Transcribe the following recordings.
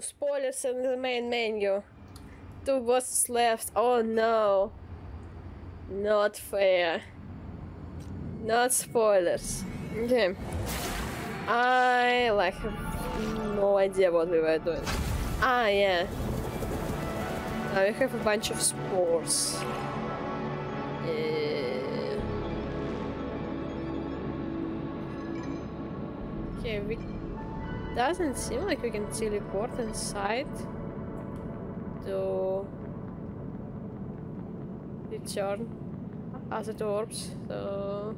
Spoilers in the main menu. Two bosses left. Oh no. Not fair. Not spoilers. Okay. I like have no idea what we were doing. Ah, yeah. Now we have a bunch of spores. Yeah. Okay, we doesn't seem like we can teleport inside to return as it orbs, so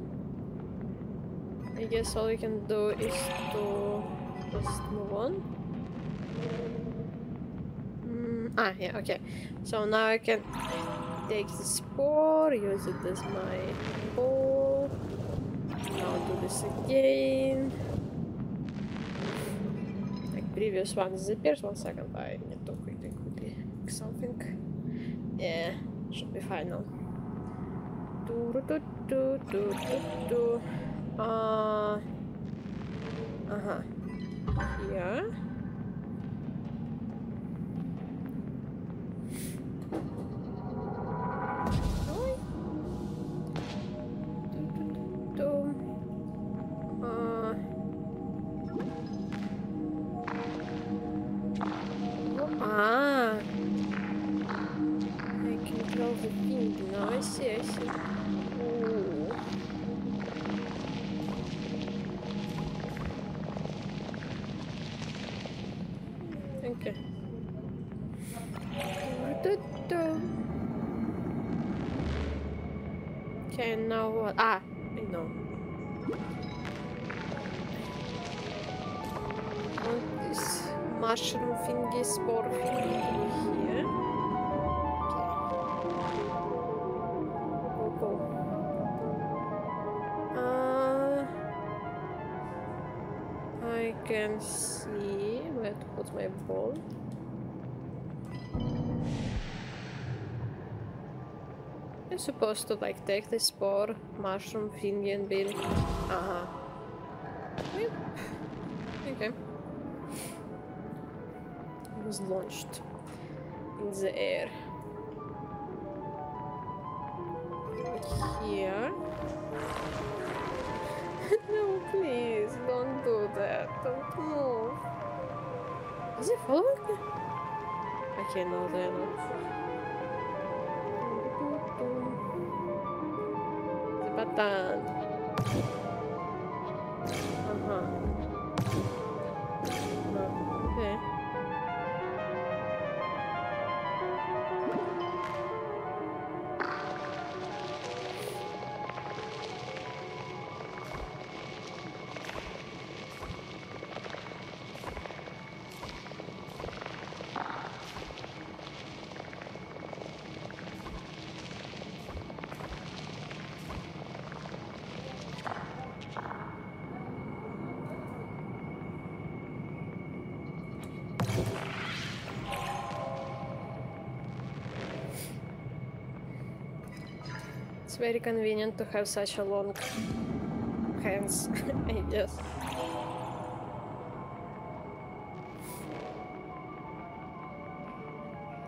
I guess all we can do is to just move on. Mm, ah, yeah, okay. So now I can take the spore, use it as my ball. Now do this again. Previous one disappears. One second, I need to quickly, quickly something. Yeah, should be fine now. Do do do do do do. Uh. Uh huh. 15. No, I see, I see. Ooh. Okay. Okay, now what? Ah, I know. I want this mushroom thingy, spore thingy. Can see where to put my ball. I'm supposed to like take the spore, mushroom, thingy and bill. Uh-huh. Yep. Okay. It was launched in the air. Here. no, please, don't do that. Don't move. Is it me? Okay, no, they're not. The button. Very convenient to have such a long hands, I guess.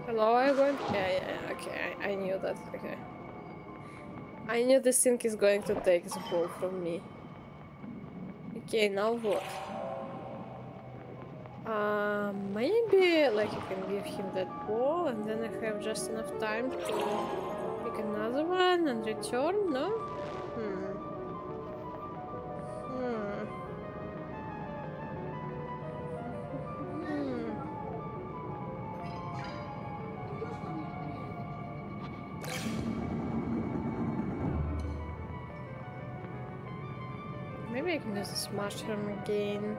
Hello, you going? Yeah, yeah, yeah, okay, I, I knew that, okay. I knew this thing is going to take the ball from me. Okay, now what? Uh, maybe, like, you can give him that ball and then I have just enough time to another one and return, no? Hmm. Maybe I can use this mushroom again.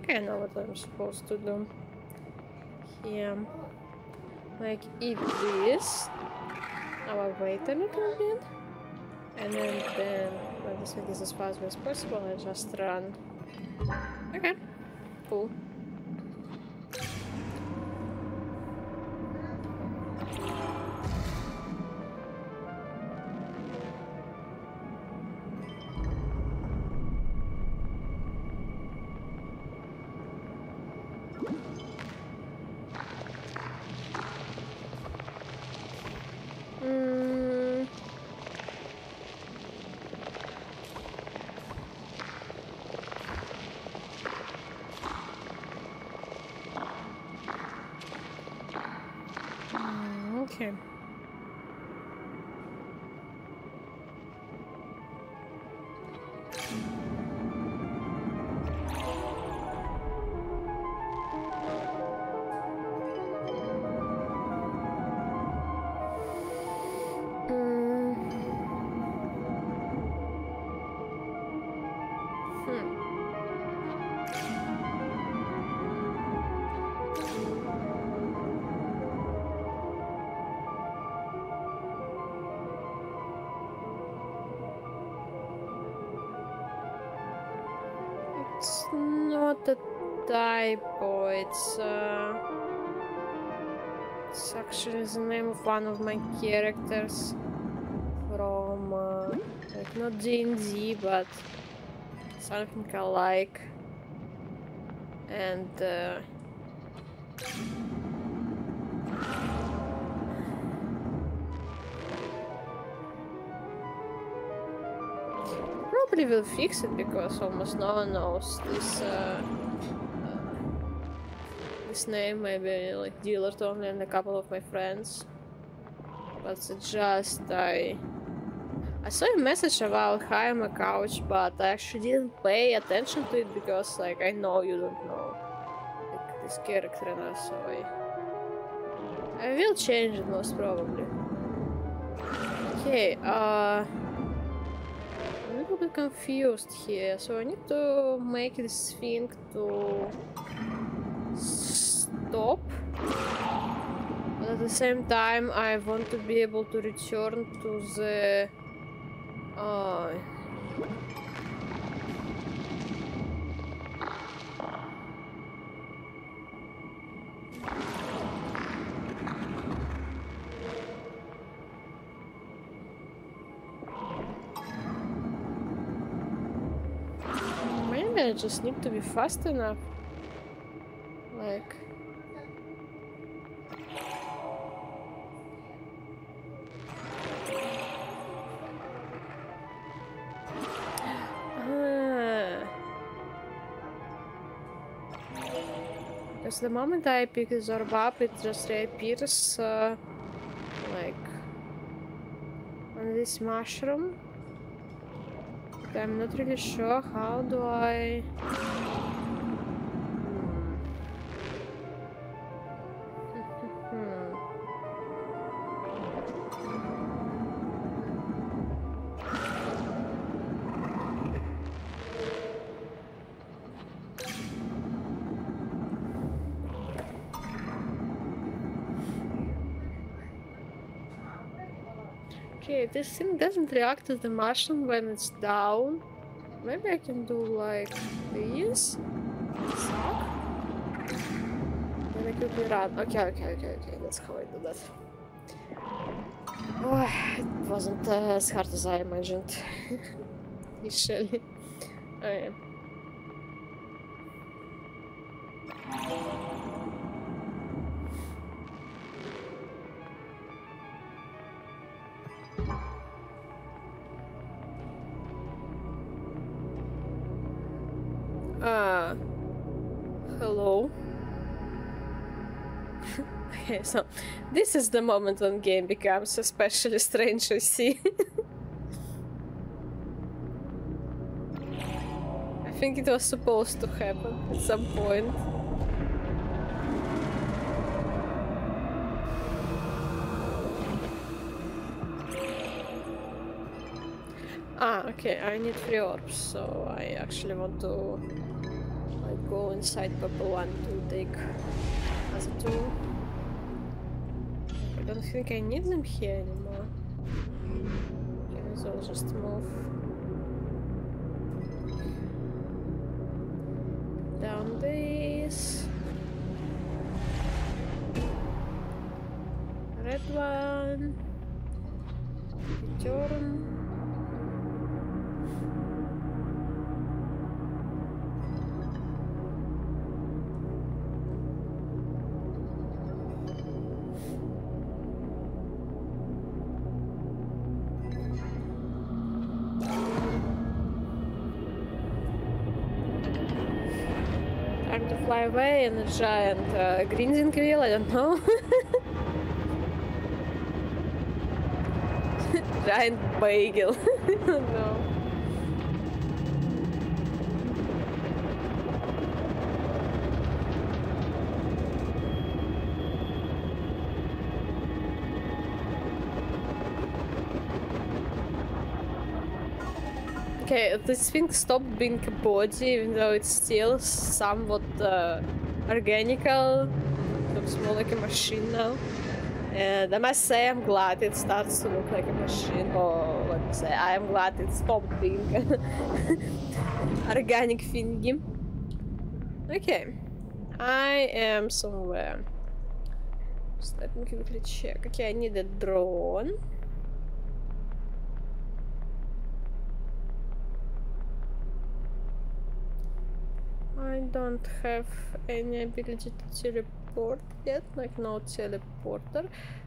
Think I know what I'm supposed to do. Here. Like, if this... Oh, I wait a little bit. And then, then let me this as fast as possible and just run. Okay. Cool. Okay. A typo, it's uh it's actually the name of one of my characters from uh, like not D&D but something I like. and uh, probably will fix it because almost no one knows this uh, uh, this name. Maybe like dealer only and a couple of my friends. But just I I saw a message about hire a couch but I actually didn't pay attention to it because like I know you don't know like, this character and so I I will change it most probably. Okay uh little bit confused here, so I need to make this thing to stop. But at the same time, I want to be able to return to the. Uh, I just need to be fast enough. Like. Because the moment I pick the orb up, it just reappears, uh, like, on this mushroom. I'm not really sure how do I... This thing doesn't react to the mushroom when it's down, maybe I can do like this. Suck. Then I quickly run. Okay, okay, okay, okay. That's how I do that. Oh, it wasn't uh, as hard as I imagined initially. Okay. Uh, hello. okay, so this is the moment when game becomes especially strange. I see. I think it was supposed to happen at some point. Ah, okay, I need three orbs, so I actually want to go inside purple one to take as a tool. I don't think I need them here anymore. Can we all just move? Down this. Red one. Return. Away in a giant uh, grinding wheel, I don't know. giant bagel. I don't know. Okay, this thing stopped being a body, even though it's still somewhat uh, organical. Looks more like a machine now. And I must say, I'm glad it starts to look like a machine. Or let me say, I am glad it stopped being organic thingy. Okay, I am somewhere. Just let me quickly check. Okay, I need a drone. I don't have any ability to teleport yet, like no teleporter.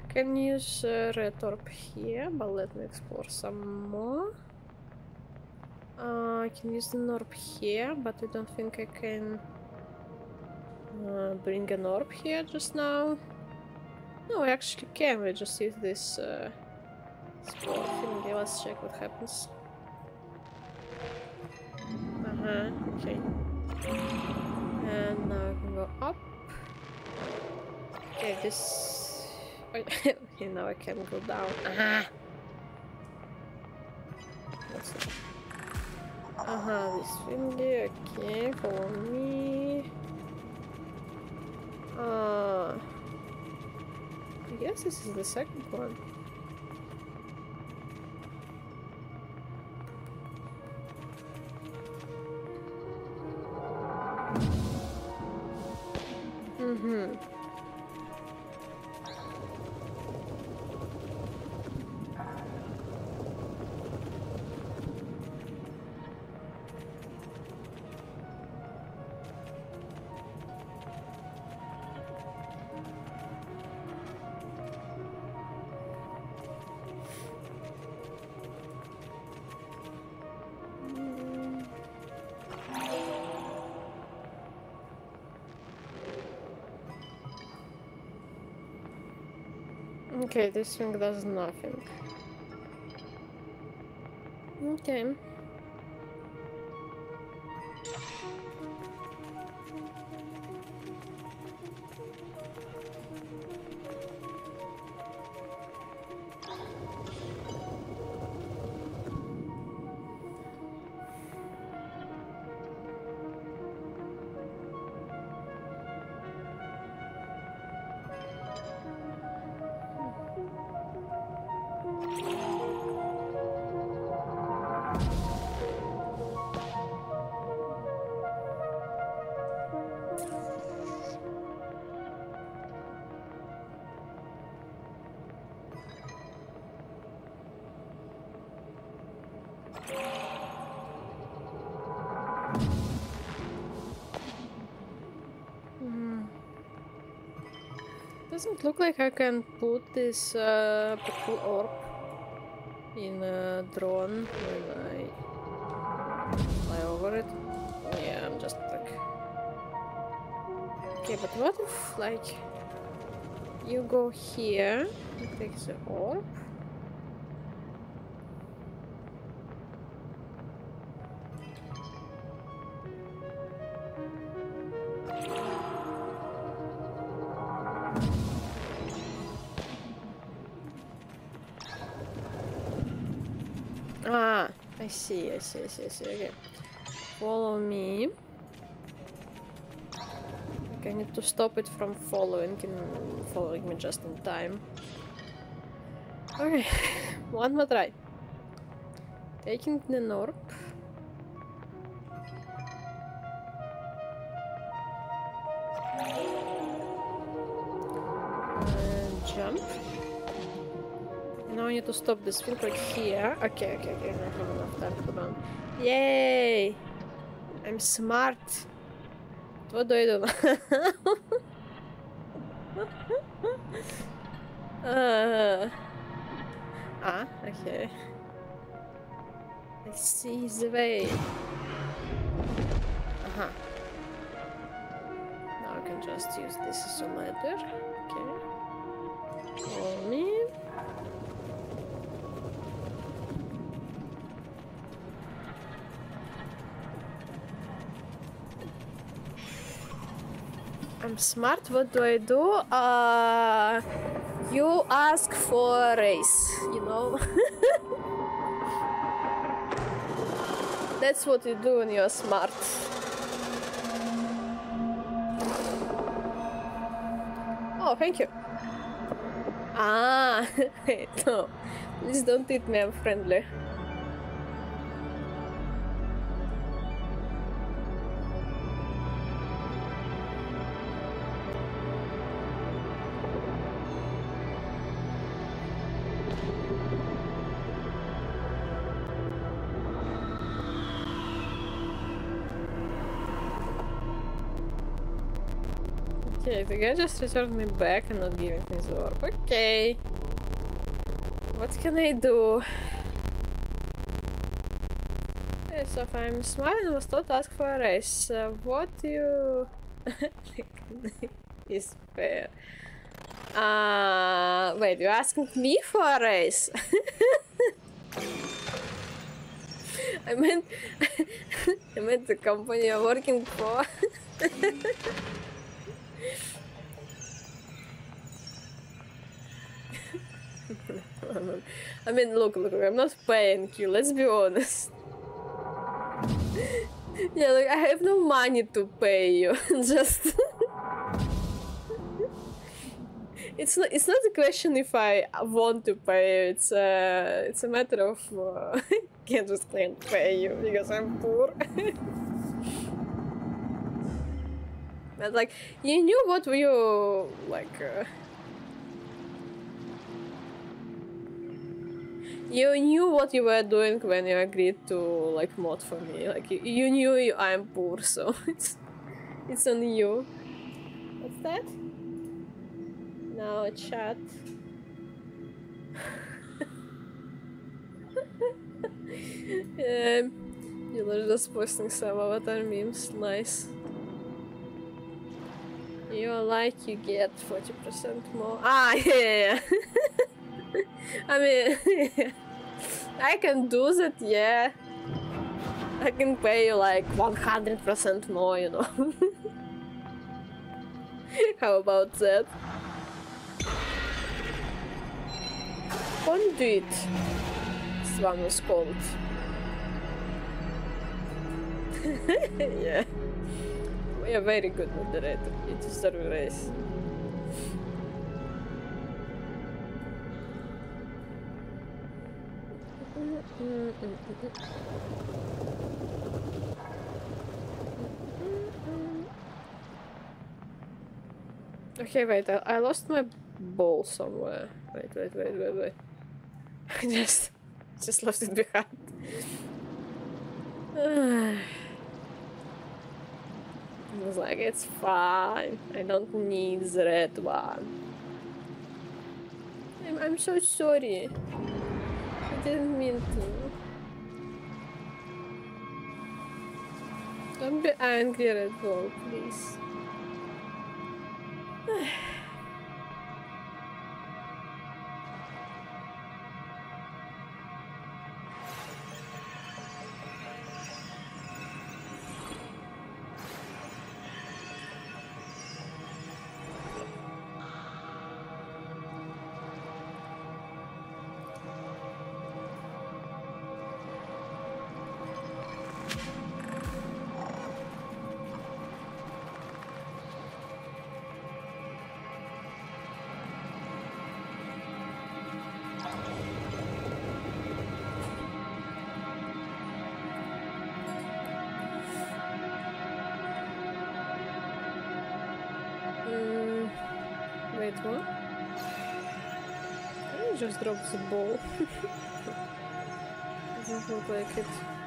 Can use uh, red orb here, but let me explore some more. Uh, I can use an orb here, but I don't think I can uh, bring an orb here just now. No, I actually can. We just use this uh. Let's check what happens. Uh huh. Okay. And now I can go up. Okay, this. okay, now I can go down. Ah. What's that? Uh huh. This thingy. Okay, follow me. Uh. I guess this is the second one. Okay, this thing does nothing. Okay. Doesn't look like I can put this uh, purple orb in a drone when I fly over it. Yeah, I'm just like. Okay, but what if like you go here, you take the orb? Ah, I see, I see, I see, I see. Okay. Follow me. Okay, I need to stop it from following in following me just in time. Okay, one more try. Taking the north. To stop this thing right here. Okay, okay, okay. I have enough time to run. Yay! I'm smart. What do I do uh, ah, okay. I see the way. Uh -huh. Now I can just use this as a ladder. Okay. Follow me. I'm smart. What do I do? Uh, you ask for a race, you know? That's what you do when you're smart. Oh, thank you. Ah, no. Please don't eat me, I'm friendly. The guy just returned me back and not giving me the orb. Okay. What can I do? Okay, so if I'm smart was told to ask for a race, uh, what you... is fair. Uh, wait, you're asking me for a race? I meant... I meant the company you're working for. I mean, look, look, I'm not paying you, let's be honest. yeah, like, I have no money to pay you, just... it's not, it's not a question if I want to pay you, it's a, it's a matter of... Uh, can't just can't pay you because I'm poor. but like, you knew what you, like... Uh, you knew what you were doing when you agreed to like mod for me. Like you, you knew you, I'm poor, so it's it's on you. What's that? Now a chat. yeah, you're just posting some avatar memes. Nice. You're like you get 40% more. Ah, yeah. yeah. I mean, I can do that, yeah. I can pay you like 100% more, you know. How about that? Conduit. This one was called. yeah. We are very good moderator. You deserve a race. Mm, mm, mm, okay, wait, I, I lost my ball somewhere. Wait, wait, wait, wait, wait. I just, just left it behind. I was like, it's fine. I don't need the red one. I'm, I'm so sorry. I didn't mean to. Don't be angry, at all, please. Wait, what? I just dropped the ball. Doesn't look like it.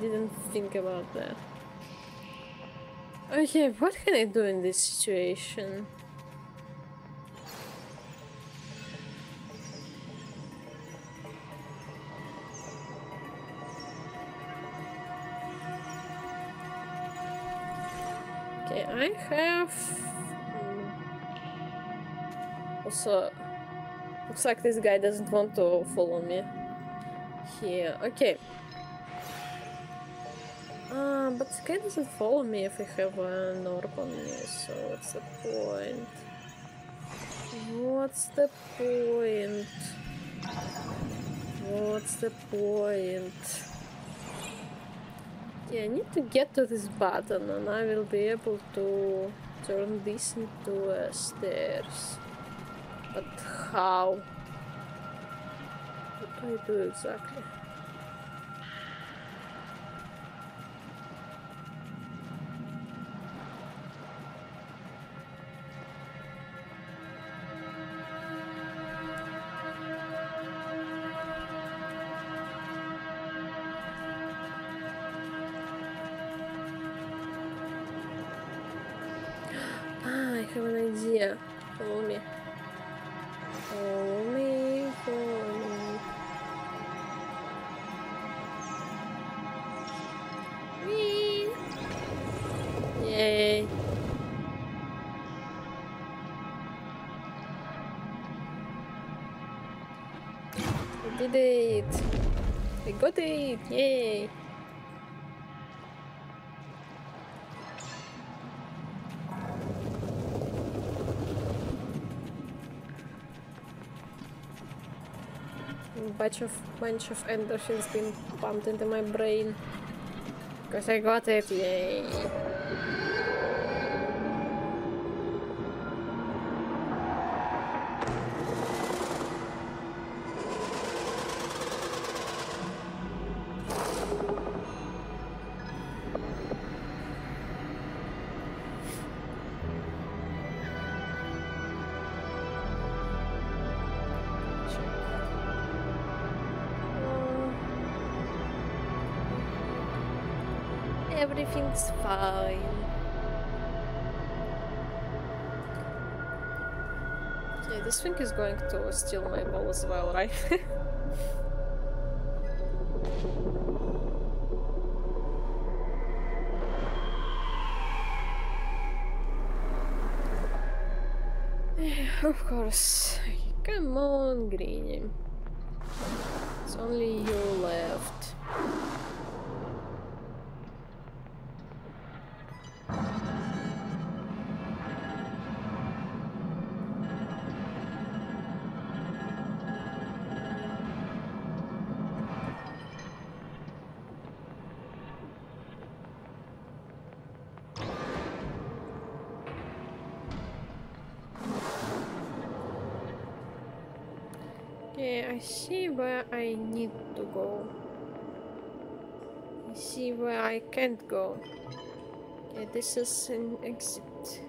Didn't think about that. Okay, what can I do in this situation? Okay, I have... hmm, Also, looks like this guy doesn't want to follow me. Here, okay. But guy doesn't follow me if I have an orb on me, so what's the point? What's the point? What's the point? Yeah, I need to get to this button and I will be able to turn this into uh, stairs. But how? What do I do exactly? Yay. I did it! I got it! Yay! bunch of bunch of endorphins being pumped into my brain. Cause I got it, yay. Everything's fine. Okay, this thing is going to steal my ball as well, right? of course. Come on, Greeny. I see where I need to go. I see where I can't go. Okay, this is an exit.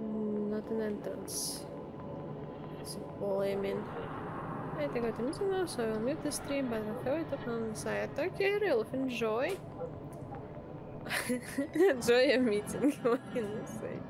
Not an entrance. It's a wall I'm in. I think I didn't know, so I will mute the stream, but I'll have it up on the side. Okay, enjoy. enjoy your meeting, what can I say?